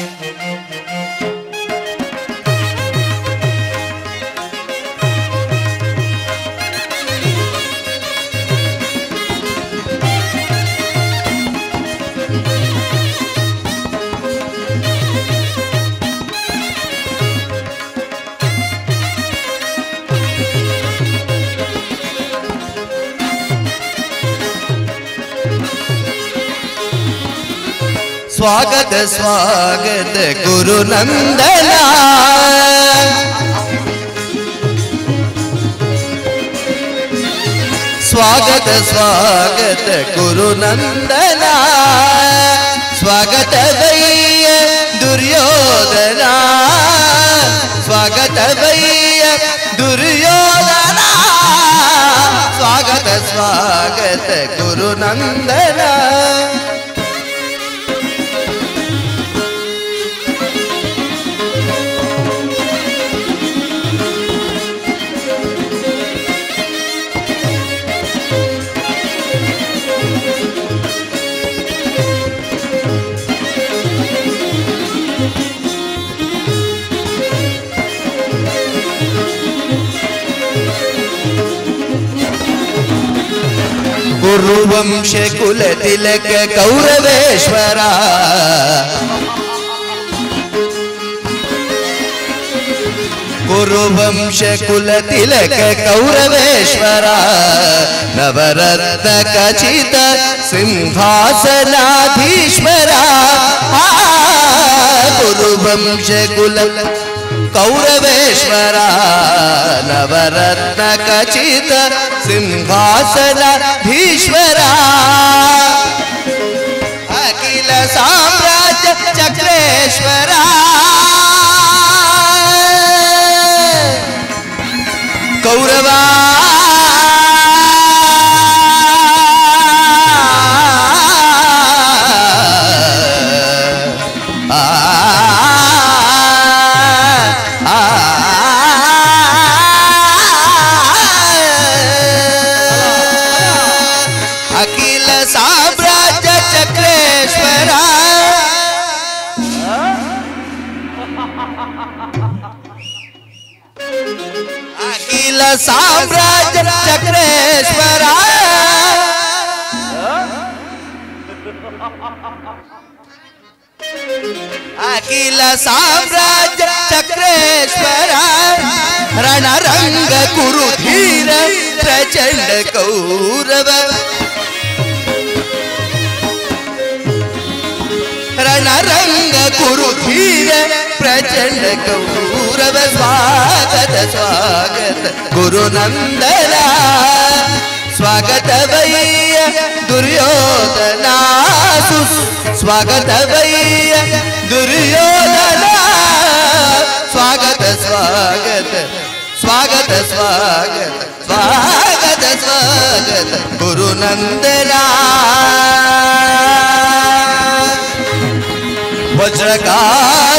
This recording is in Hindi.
Música स्वागत स्वागत, गुरु नंदना। स्वागत स्वागत, गुरु नंदना। स्वागत भैया दुर्योधना। स्वागत भैया दुर्योधना। स्वागत स्वागत, गुरु नंदना। गुरुवंश कुल तिलक कौरवेश्वरा। गुरुवंश कुल तिलक कौरवेश्वरा। नवरत्न कचित सिंहासनाधीश्वरा। गुरुवंश कुल कौरवेश्वरा नवरत्न कचित सिंहासनाधीश्वरा अखिल साम्राज्य चक्रेश्वरा। कौरवा। अखिल साम्राज्य चक्रेश्वरा अखिल साम्राज्य चक्रेश्वरा कुरु धीर प्रचंड कौरव। रणरंग कुरु धीर प्रचंड कौरव। स्वागत स्वागत गुरु नंदना स्वागत भैया दुर्योधना सु- स्वागत भैया दुर्योधना, स्वागत स्वागत स्वागत स्वागत स्वागत स्वागत गुरु नंदना वज्रकाय